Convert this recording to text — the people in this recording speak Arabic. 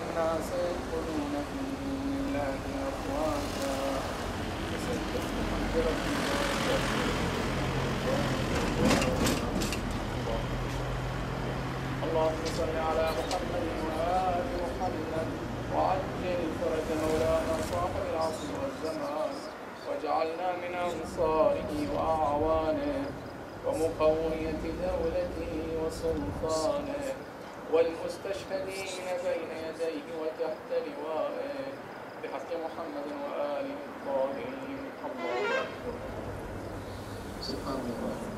الناس يدخلون في دين الله أفواجا. بحمد ربك اللهم صل على محمد وآل محمد وعجل فرج مولانا صاحب العصر والزمان. واجعلنا من أنصاره وأعوانه ومقوية دولته وسلطانه. والمستشهدين بين يديه وتحت لوائه بحق محمد وآله الطاهرين الله أكبر. سبحان الله.